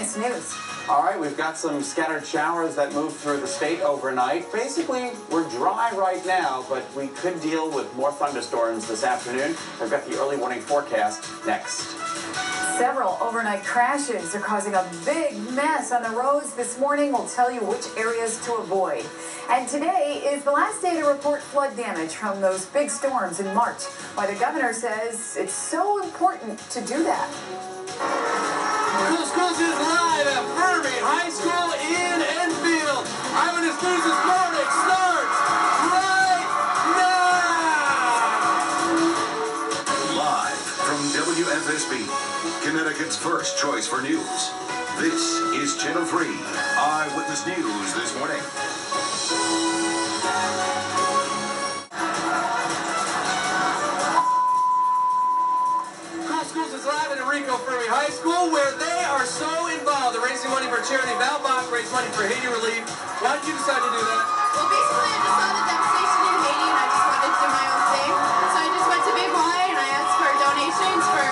big stories are on Eyewitness News. All right, we've got some scattered showers that moved through the state overnight. Basically, we're dry right now, but we could deal with more thunderstorms this afternoon. I've got the early warning forecast next. Several overnight crashes are causing a big mess on the roads this morning. We'll tell you which areas to avoid. And today is the last day to report flood damage from those big storms in March. Why the governor says it's so important to do that. Schools is live at Fermi High School in Enfield. Eyewitness News this morning starts right now. Live from WFSB, Connecticut's first choice for news. This is Channel 3 Eyewitness News did you decide to do that? Well, basically, I just saw the devastation in Haiti, and I just wanted to do my own thing. So I just went to Big Y and I asked for donations for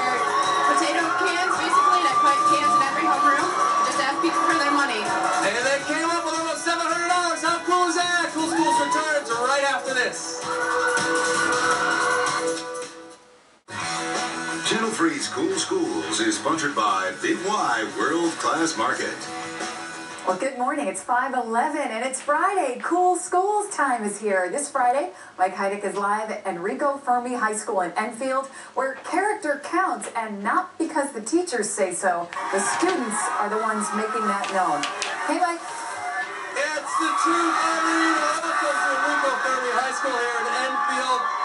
potato cans, basically, and I put cans in every homeroom. Just asked people for their money. And they came up with almost $700. How cool is that? Cool Schools returns right after this. Channel 3's Cool Schools is sponsored by Big Y World Class Market. Well, good morning. It's 5:11 and it's Friday. Cool Schools time is here. This Friday, Mike Hydeck is live at Enrico Fermi High School in Enfield, where character counts, and not because the teachers say so. The students are the ones making that known. Hey, Mike. It's the to Enrico Fermi High School here in Enfield.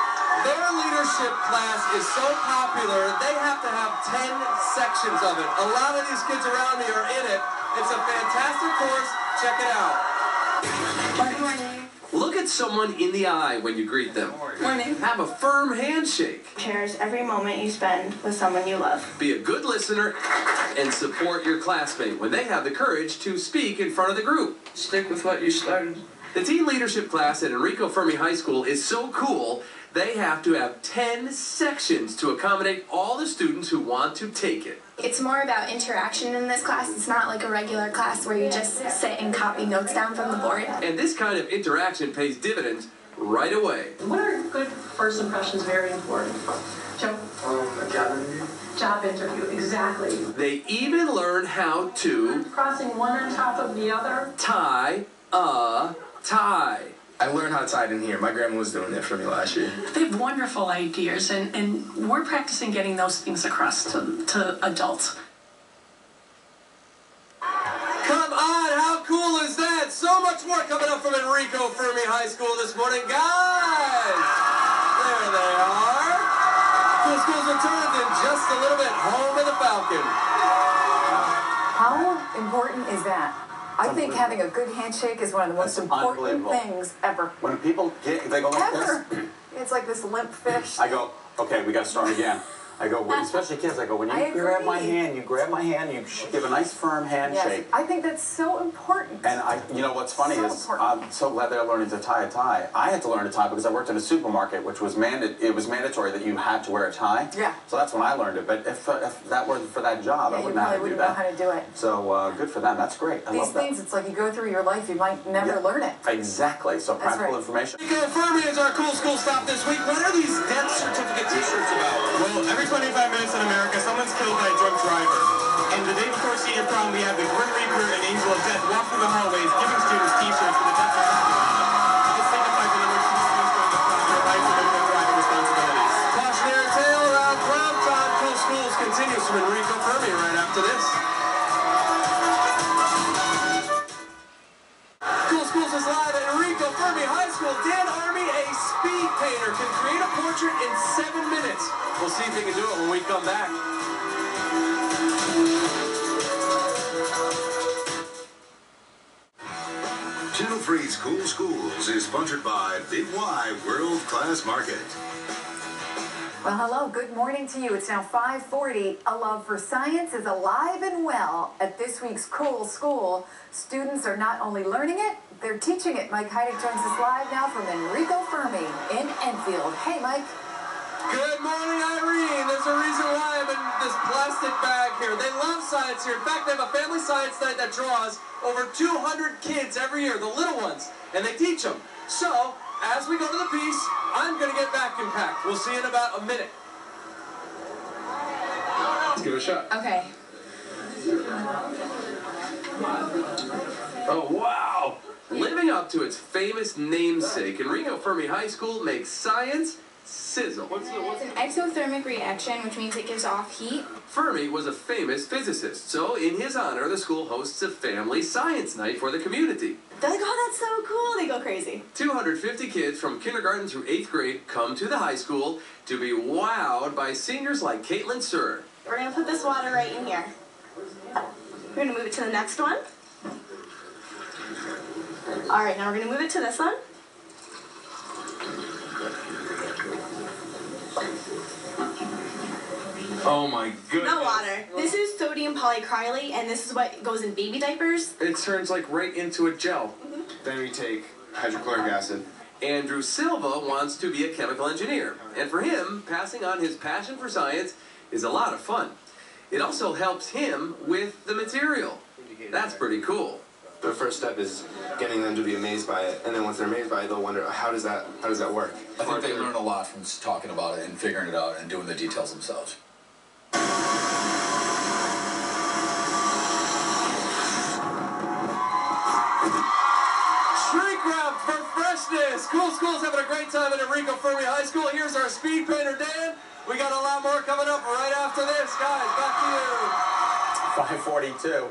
Their leadership class is so popular, they have to have 10 sections of it. A lot of these kids around me are in it. It's a fantastic course. Check it out. Good morning. Look at someone in the eye when you greet them. Morning. Have a firm handshake. Cherish every moment you spend with someone you love. Be a good listener and support your classmate when they have the courage to speak in front of the group. Stick with what you started. The teen leadership class at Enrico Fermi High School is so cool, they have to have 10 sections to accommodate all the students who want to take it. It's more about interaction in this class. It's not like a regular class where you just sit and copy notes down from the board. And this kind of interaction pays dividends right away. What are good first impressions very important? Joe? Job interview, exactly. They even learn how to Crossing one on top of the other. tie a tie. I learned how to tie it in here. My grandma was doing it for me last year. They have wonderful ideas, and, and we're practicing getting those things across to, to adults. Come on, how cool is that? So much more coming up from Enrico Fermi High School this morning. Guys! There they are. Cool Schools returns in just a little bit. Home of the Falcon. How important is that? I think having a good handshake is one of the most That's important things ever. When people get, they go like Ever. this. It's like this limp fish. I go, okay, we got to start again. I go, especially kids. I go, when you I grab my hand, you grab my hand, you give a nice firm handshake. Yes, handshake. I think that's so important. And I, you know what's funny So is important. I'm so glad they're learning to tie a tie. I had to learn to tie because I worked in a supermarket, which was manda- It was mandatory that you had to wear a tie. Yeah. So that's when I learned it. But if, uh, if that were for that job, yeah, I wouldn't know how probably to do wouldn't know how to do it. So uh, good for them. That's great. I These love that. things, it's like you go through your life, you might never Yeah. learn it. Exactly. So That's practical right. information. Enrico Fermi is our cool school stop this week. What are these death certificate t-shirts about? Well, every 25 minutes in America, someone's killed by a drunk driver. And the day before senior prom, we have the Grim Reaper and Angel of Death walk through the hallways giving students t-shirts for the death certificate. This signifies the of students going to prom their life with their driving responsibilities. Cautionary tale around prom time. Cool Schools continues from Enrico sponsored by Big Y World Class Market. Well, hello, good morning to you. It's now 540. A love for science is alive and well at this week's Cool School. Students are not only learning it, they're teaching it. Mike Hydeck joins us live now from Enrico Fermi in Enfield. Hey, Mike. Good morning, Irene. There's a reason why I'm in this plastic bag here. They love science here. In fact, they have a family science night that draws over 200 kids every year, the little ones, and they teach them. So, as we go to the piece, I'm going to get vacuum packed. We'll see in about a minute. Let's give it a shot. Okay. Oh, wow! Living up to its famous namesake, Enrico Fermi High School makes science sizzle. It's an exothermic reaction, which means it gives off heat. Fermi was a famous physicist, so in his honor, the school hosts a family science night for the community. They're like, oh, that's so cool. They go crazy. 250 kids from kindergarten through 8th grade come to the high school to be wowed by seniors like Caitlin Sir. We're gonna put this water right in here. We're gonna move it to the next one. All right, now we're gonna move it to this one. Oh my goodness. No water. This is sodium polyacrylate, and this is what goes in baby diapers. It turns like right into a gel. Mm-hmm. Then we take hydrochloric acid. Andrew Silva wants to be a chemical engineer, and for him, passing on his passion for science is a lot of fun. It also helps him with the material. That's pretty cool. The first step is getting them to be amazed by it, and then once they're amazed by it, they'll wonder how does that how does that work? I think they learn a lot from talking about it and figuring it out and doing the details themselves. Shrink wrap for freshness. Cool School's having a great time at Enrico Fermi High School. Here's our speed painter, Dan. We got a lot more coming up right after this. Guys, back to you. 542.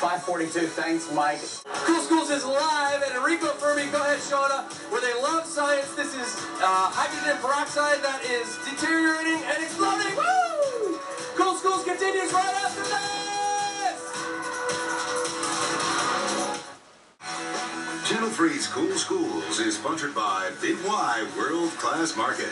542. Thanks, Mike. Cool Schools is live at Enrico Fermi. Go ahead, Shauna. Where they love science. This is uh, hydrogen peroxide that is deteriorating and exploding. Channel 3's Cool Schools is sponsored by Big Y World Class Market.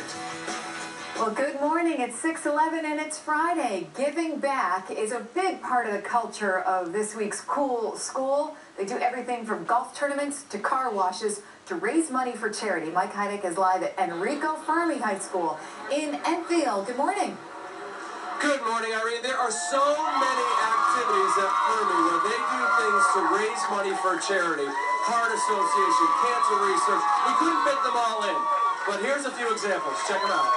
Well, good morning. It's 6:11 and it's Friday. Giving back is a big part of the culture of this week's Cool School. They do everything from golf tournaments to car washes to raise money for charity. Mike Hydeck is live at Enrico Fermi High School in Enfield. Good morning. Good morning, Irene. There are so many activities at Fermi where they do things to raise money for charity. Heart Association, cancer research. We couldn't fit them all in. But here's a few examples. Check them out.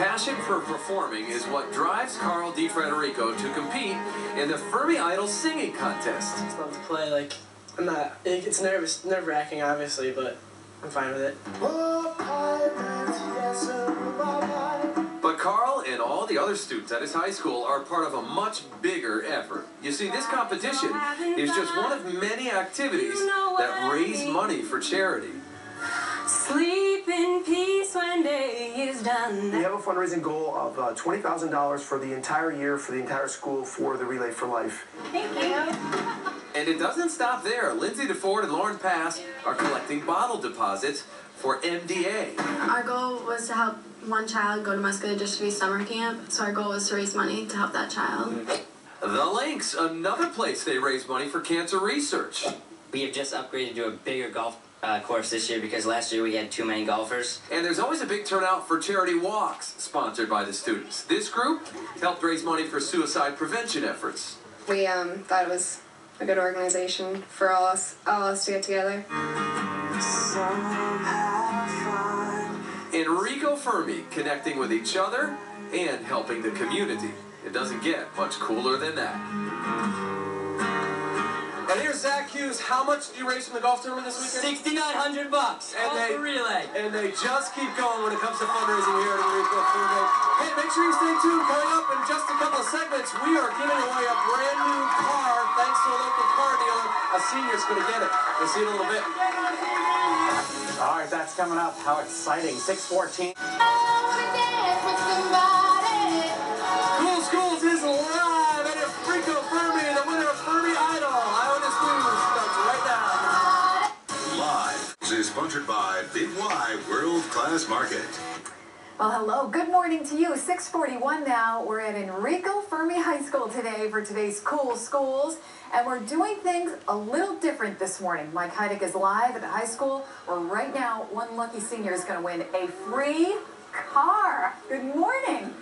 Passion for performing is what drives Carl DiFrederico to compete in the Fermi Idol singing contest. It's love to play. Like I'm not. it- It's nervous, nerve wracking, obviously, but I'm fine with it. But Carl and all the other students at his high school are part of a much bigger effort. You see, this competition is just one of many activities that raise money for charity. Sleep in peace when day is done. We have a fundraising goal of uh, $20,000 for the entire year for the entire school for the Relay for Life. Thank you. And it doesn't stop there. Lindsay DeFord and Lauren Pass are collecting bottle deposits for MDA. Our goal was to help one child go to Muscular Dystrophy summer camp, so our goal was to raise money to help that child. The Links, another place they raise money for cancer research. We have just upgraded to a bigger golf uh, course this year because last year we had too many golfers. And there's always a big turnout for charity walks sponsored by the students. This group helped raise money for suicide prevention efforts. We um, thought it was a good organization for all us, all us to get together. Enrico Fermi connecting with each other and helping the community. It doesn't get much cooler than that. And here's Zach Hughes. How much did you raise from the golf tournament this weekend? Sixty-nine hundred bucks. And they for relay. And they just keep going when it comes to fundraising here at Enrico Fermi. Hey, make sure you stay tuned. Coming up in just a couple of segments, we are giving away a brand new car thanks to a local car dealer. A senior's going to get it. We'll see you in a little bit. All right, that's coming up. How exciting. 614. Market. Well, hello. Good morning to you. 641 now. We're at Enrico Fermi High School today for today's Cool Schools. And we're doing things a little different this morning. Mike Hydeck is live at the high school where right now one lucky senior is going to win a free car. Good morning.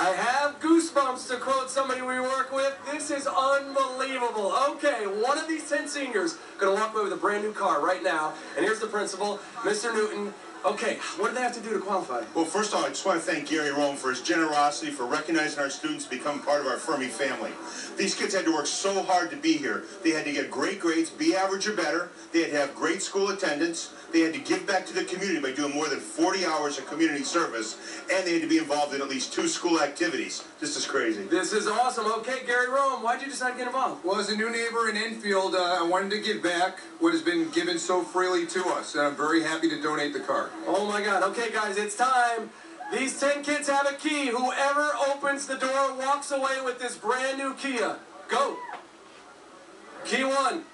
I have goosebumps to quote somebody we work with. This is unbelievable. Okay, one of these 10 seniors gonna walk away with a brand new car right now. And here's the principal, Mr. Newton. Okay, what do they have to do to qualify? Well, first of all, I just want to thank Gary Rome for his generosity, for recognizing our students to become part of our Fermi family. These kids had to work so hard to be here. They had to get great grades, be average or better. They had to have great school attendance. They had to give back to the community by doing more than 40 hours of community service, and they had to be involved in at least two school activities. This is crazy. This is awesome. Okay, Gary Rome, why'd you decide to get involved? Well, as a new neighbor in Enfield, uh, I wanted to give back what has been given so freely to us, and I'm very happy to donate the car. Oh my God. Okay, guys, it's time. These 10 kids have a key. Whoever opens the door walks away with this brand new Kia. Go. Key one.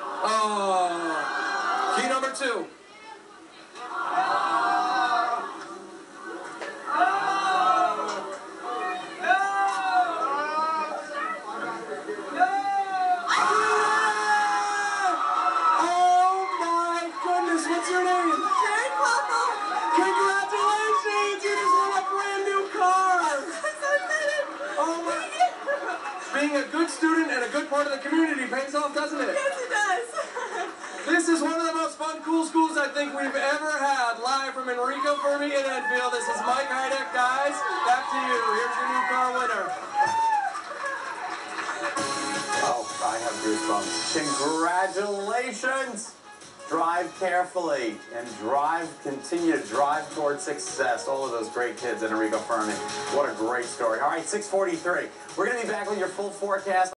Oh. Key number two. From Enrico Fermi in Enfield. This is Mike Hydeck, guys. Back to you. Here's your new car winner. Oh, I have goosebumps. Congratulations! Drive carefully and drive, continue to drive towards success. All of those great kids Enrico Fermi. What a great story. All right, 643. We're going to be back with your full forecast.